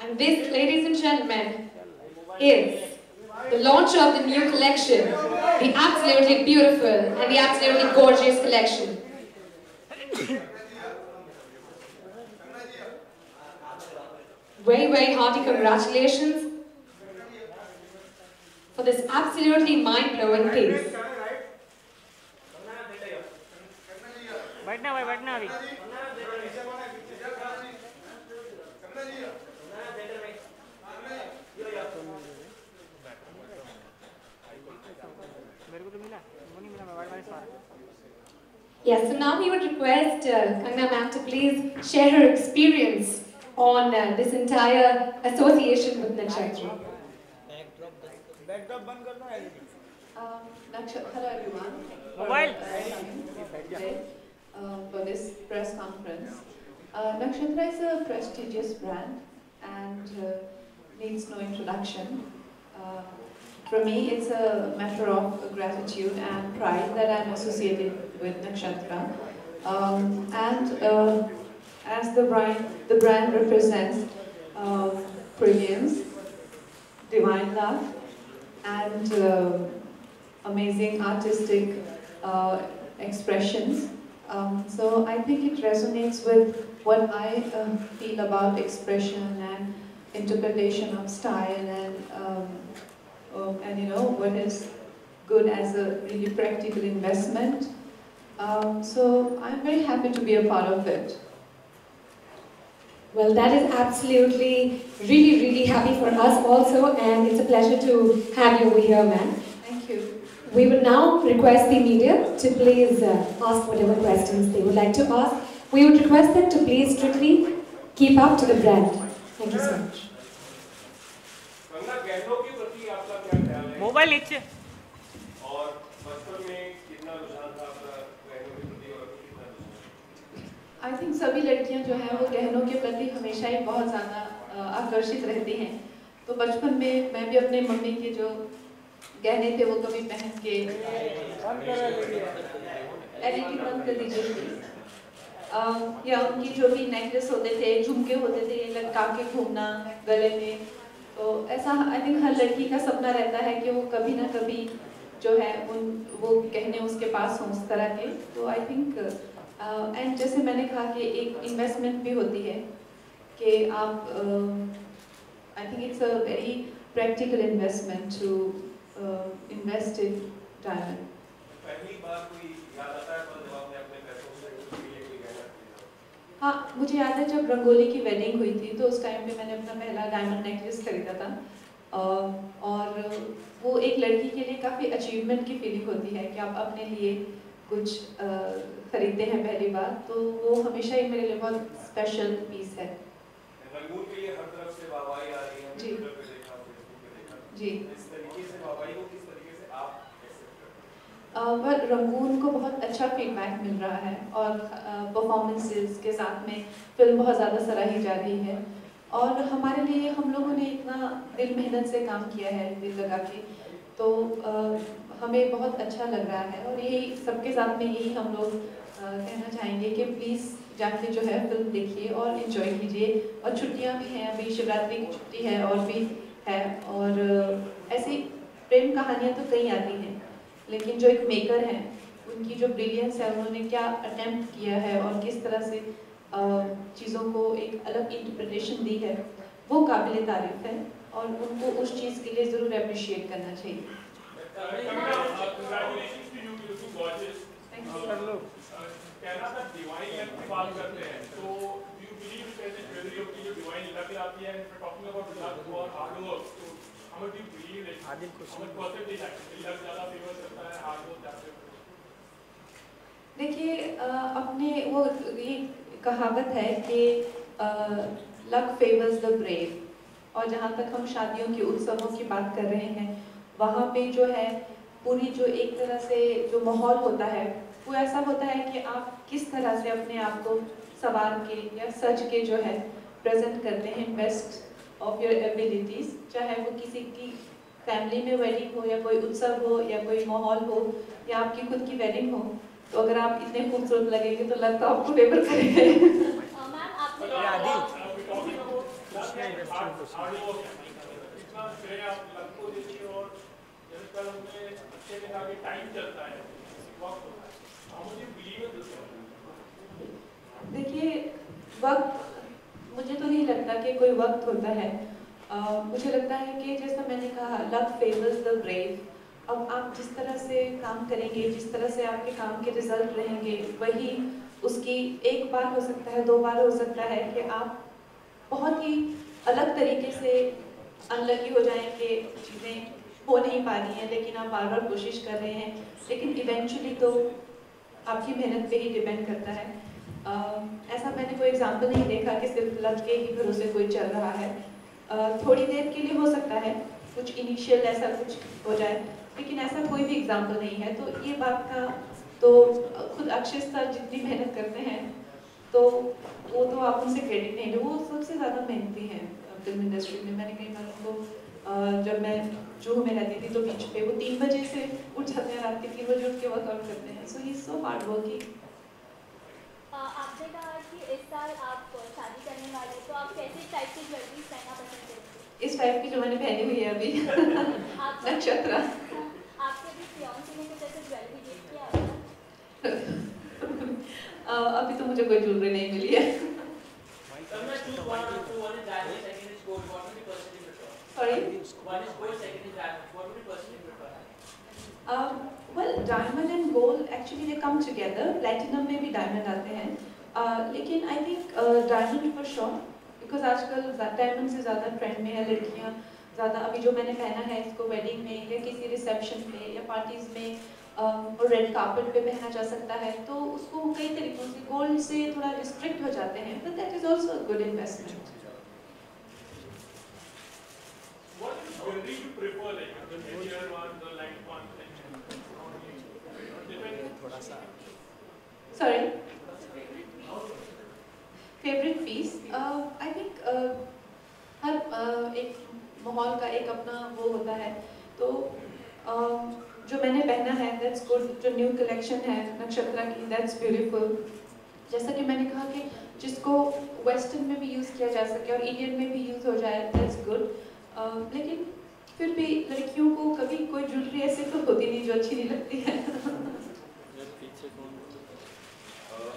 And this, ladies and gentlemen, is the launch of the new collection, the absolutely beautiful and the absolutely gorgeous collection. Very, very hearty congratulations for this absolutely mind-blowing piece. बैठना भाई बैठना अभी Yes, yeah, so now we would request uh, Kangna ma'am to please share her experience on uh, this entire association with Nakshatra. Um, hello everyone. Mobile. Uh, uh, for this press conference. Uh, Nakshatra is a prestigious brand and uh, needs no introduction. Uh, for me, it's a matter of gratitude and pride that I'm associated with Nakshatra. Um, and uh, as the brand, the brand represents uh, brilliance, divine love, and uh, amazing artistic uh, expressions. Um, so I think it resonates with what I uh, feel about expression and interpretation of style and um, and you know what is good as a really practical investment. Um, so I'm very happy to be a part of it. Well, that is absolutely, really, really happy for us also, and it's a pleasure to have you over here, ma'am. Thank you. We would now request the media to please uh, ask whatever questions they would like to ask. We would request them to please strictly keep up to the brand. Thank you so much. Ganga गहनों के प्रति आपका क्या ख्याल है mobile नीचे और I think सभी लड़कियाँ जो हैं वो गहनों के प्रति हमेशा ही बहुत ज़्यादा आकर्षित रहती हैं तो बचपन में मैं भी अपने मम्मी के जो गहने थे वो कभी पहन के एडिटिंग बंद कर दीजिए. या उनकी जो भी नेकलेस होते थे, झुमके होते थे, लटका के घूमना गले में तो ऐसा आई थिंक हर लड़की का सपना रहता है कि वो कभी ना कभी जो है उन वो गहने उसके पास हों उस तरह के। तो आई थिंक एंड जैसे मैंने कहा कि एक इन्वेस्टमेंट भी होती है कि आप I think it's a very practical investment to invest in diamond पहली बार कोई याद आता है पर जब आपने अपने पैसों से उसके लिए कोई गहना खरीदा हाँ मुझे याद है जब रंगोली की वेडिंग हुई थी तो उस टाइम पे मैंने अपना पहला डायमंड नेकलेस खरीदा था। और वो एक लड़की के लिए काफ़ी अचीवमेंट की फीलिंग होती है कि आप अपने लिए कुछ खरीदते हैं पहली बार तो वो हमेशा ही मेरे लिए बहुत स्पेशल पीस है। रंगून के लिए हर तरफ़ से वाहवाही आ रही जी। ट्विटर पे देखा फेसबुक पे देखा। जी। इस तरीके से वाहवाही को किस तरीके से आप एक्सेप्ट करते पर रंगून को बहुत अच्छा फीडबैक मिल रहा है और परफॉर्मेंसेस के साथ में फ़िल्म बहुत ज़्यादा सराही जा रही है। और हमारे लिए हम लोगों ने इतना दिल मेहनत से काम किया है दिल लगा के। तो अ, हमें बहुत अच्छा लग रहा है और यही सबके साथ में यही हम लोग कहना चाहेंगे कि प्लीज़ जाके जो है फ़िल्म देखिए और इन्जॉय कीजिए। और छुट्टियाँ भी हैं अभी शिवरात्रि की छुट्टी है और भी है और ऐसी प्रेम कहानियाँ तो कई आती हैं लेकिन जो एक मेकर हैं उनकी जो ब्रिलियंस है उन्होंने क्या अटैम्प्ट किया है और किस तरह से चीज़ों को एक अलग इंटरप्रटेशन दी है। वो काबिल तारीफ़ है और उनको उस चीज़ के लिए ज़रूर अप्रिशिएट करना चाहिए। देखिए अपने वो ये कहावत है कि लक फेवर्स द ब्रेव और जहाँ तक हम शादियों के, उत्सवों की बात कर रहे हैं, वहाँ पे जो है, पूरी जो एक तरह से जो माहौल होता है, वो ऐसा होता है कि आप किस तरह से अपने आप को सवार के या सज के जो है प्रेजेंट करते हैं बेस्ट ऑफ़ योर एबिलिटीज चाहे वो किसी की फैमिली में वेडिंग हो या कोई उत्सव हो या कोई माहौल हो, या आपकी खुद की वेडिंग हो। तो अगर आप इतने खूबसूरत लगेंगे तो लगता आपको फेवर करेंगे देखिए और जब कल हमने अच्छे में कहा कि टाइम चलता है वक्त है। मुझे तो नहीं लगता कि कोई वक्त होता है। अ, मुझे लगता है कि जैसा मैंने कहा लक फेवर्स द ब्रेव अब आप जिस तरह से काम करेंगे जिस तरह से आपके काम के रिज़ल्ट रहेंगे वही उसकी एक बार हो सकता है दो बार हो सकता है कि आप बहुत ही अलग तरीके से अनलकी हो जाएँगे चीज़ें हो नहीं पा रही हैं लेकिन आप बार बार कोशिश कर रहे हैं। लेकिन इवेंचुअली तो आपकी मेहनत पे ही डिपेंड करता है। अ, ऐसा मैंने कोई एग्ज़ाम्पल नहीं देखा कि सिर्फ़ लग के ही भरोसे कोई चल रहा है। अ, थोड़ी देर के लिए हो सकता है कुछ इनिशियल ऐसा कुछ हो जाए। लेकिन ऐसा कोई भी एग्ज़ाम्पल नहीं है तो ये बात का तो खुद अक्षय सर जितनी मेहनत करते हैं तो वो तो आप उनसे क्रेडिट नहीं लो, वो सबसे ज़्यादा मेहनती हैं फ़िल्म इंडस्ट्री में। मैंने कई बार उनको जब मैं जूह में रहती थी तो बीच पे वो तीन बजे से उठ जाते हैं रात के तीन बजे उठ के वर्कआउट करते हैं। सो ही सो हार्ड वर्किंग आपने कहा कि इस साल आप शादी करने वाले तो आप कैसे टाइप की ज्वेलरी पहनना पसंद करेंगे इस टाइप की जो मैंने पहनी हुई है अभी। नक्षत्र अभी तो मुझे कोई ज्वेलरी नहीं मिली है। डायमंड कम टुगेदर प्लेटिनम में भी डायमंड आते हैं। uh, लेकिन I think diamond for sure because आजकल डायमंड से ज़्यादा ट्रेंड में है, लड़कियाँ ज़्यादा अभी जो मैंने पहना है इसको वेडिंग में या किसी रिसेप्शन में या पार्टीज़ में और रेड कार्पेट पे पहना जा सकता है। तो उसको कई तरीकों से गोल्ड से थोड़ा रिस्ट्रिक्ट हो जाते हैं but that is also a good investment what is jewellery you prefer like the है। तो um, जो मैंने पहना है दैट्स गुड जो न्यू कलेक्शन है नक्षत्रा की दैट्स ब्यूटीफुल जैसा कि मैंने कहा कि जिसको वेस्टर्न में भी यूज़ किया जा सके और इंडियन में भी यूज़ हो जाए दैट्स गुड लेकिन फिर भी लड़कियों को कभी कोई ज्वेलरी ऐसे तो होती नहीं जो अच्छी नहीं लगती है।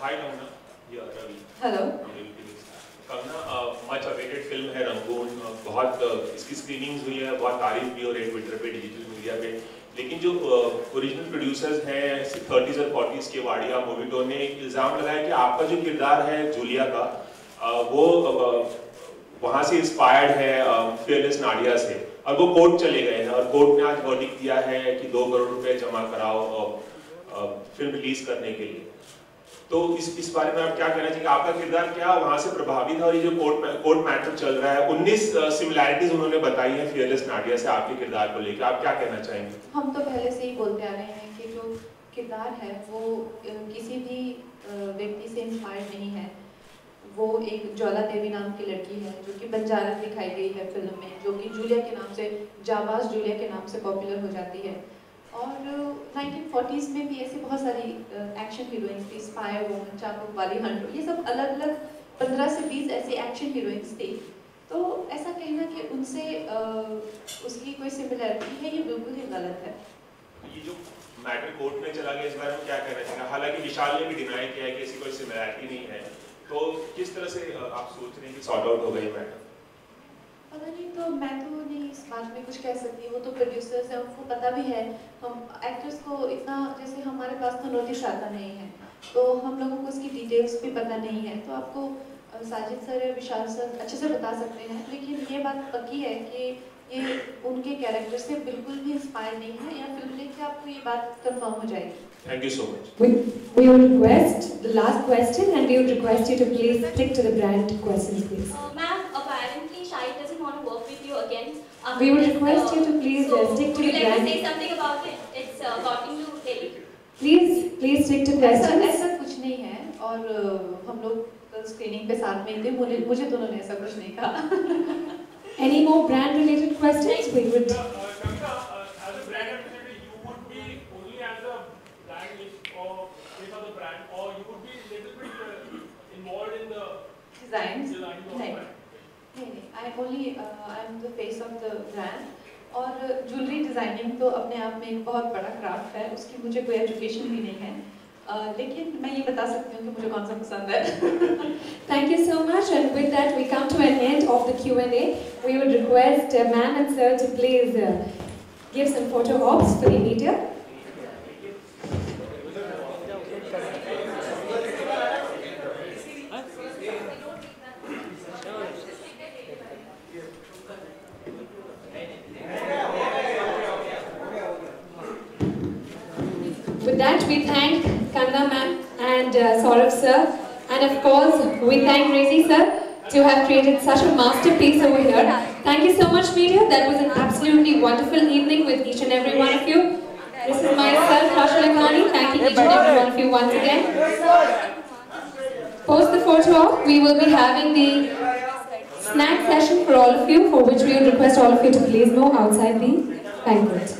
हाय कंगना या Ravi hello Kangana much awaited film है रंगून। बहुत इसकी स्क्रीनिंग्स हुई है, बहुत तारीफ़ भी ट्विटर पे डिजिटल मीडिया पे। लेकिन जो ओरिजिनल प्रोड्यूसर्स हैं थर्टीज और फोर्टीज के वाडिया मोविटो ने इल्ज़ाम लगाया कि आपका जो किरदार है जूलिया का वो वहाँ से इंस्पायर्ड है फेयरलेस नाडिया से। और वो कोर्ट चले गए हैं और कोर्ट ने आज वर्डिक दिया है कि दो करोड़ रुपए जमा कराओ फ़िल्म रिलीज़ करने के लिए। तो इस इस बारे में आप क्या कहना चाहिए आपका किरदार क्या वहाँ से प्रभावित है और ये जो कोर्ट कोर्ट मैटर चल रहा है 19 सिमिलैरिटीज उन्होंने बताई है फियरलेस नाडिया से आपके किरदार को लेकर आप क्या कहना चाहेंगे? हम तो पहले से ही बोलते आ रहे हैं कि जो किरदार है, वो किसी भी व्यक्ति से इंस्पायर्ड नहीं है। वो एक ज्वाला देवी नाम की लड़की है, जो कि बंजारा दिखाई गई है फ़िल्म में, जो कि जूलिया के नाम से, जाबाज जूलिया के नाम से पॉपुलर हो जाती है। और नाइनटीन फोर्टीज़ में भी ऐसी बहुत सारी एक्शन हीरोइंस थी स्पाई वोमन चाकू वाली हंड्रो ये सब अलग अलग पंद्रह से बीस ऐसी एक्शन हीरोइंस थी। तो ऐसा कहना कि उनसे अ, उसकी कोई सिमिलरिटी है ये बिल्कुल ही गलत है। ये जो मैटर कोर्ट में चला गया इस बारे में क्या कहना चाहिए हालाँकि विशाल ने भी डिनाई किया है कि ऐसी कोई सिमिलैरिटी नहीं है। तो किस तरह से आप सोच रहे हैं कि सॉर्ट आउट हो गई मैटर पता नहीं तो मैं तो नहीं इस बात में कुछ कह सकती वो तो प्रोड्यूसर्स हैं उनको पता भी है। हम एक्टर्स को इतना जैसे हमारे पास तो नोटिस आता नहीं है तो हम लोगों को उसकी डिटेल्स भी पता नहीं है। तो आपको साजिद सर या विशाल सर अच्छे से बता सकते हैं लेकिन ये बात पक्की है कि ये उनके कैरेक्टर से बिल्कुल भी इंस्पायर नहीं है या फ़िल्म देख के आपको ये बात कंफर्म हो जाएगी। Thank you so much We, we would request the last question and we would request you to please stick to the brand questions, please. Uh, We would request you to please, so uh, stick to would you the like to say something about it? It's uh, gotten to Delhi. Please, please stick to questions. ऐसा कुछ नहीं है और अ, हम लोग कल screening पे साथ में थे मुझे मुझे तो उन्होंने ऐसा कुछ नहीं कहा Any more brand related questions? We would. Uh, uh, Kavita, uh, as a brand ambassador, you would be only as a brand list or face of the brand, or you would be little bit uh, involved in the design design of I I only I am the face of the brand और jewellery designing तो अपने आप में एक बहुत बड़ा craft है उसकी मुझे कोई एजुकेशन भी नहीं है uh, लेकिन मैं ये बता सकती हूँ कि मुझे कौन सा पसंद है Thank you so much, and with that, we come to an end of the Q&A. We would request uh, ma'am and sir to please uh, give some photo ops for the media. We thank Kanda ma'am and uh, Saurabh sir, and of course, we thank Razi sir to have created such a masterpiece over here. Thank you so much, media. That was an absolutely wonderful evening with each and every one of you. This is myself, Rasha Lakhani, thanking each and every one of you once again. Post the photo op, we will be having the snack session for all of you, for which we would request all of you to please move outside the banquet.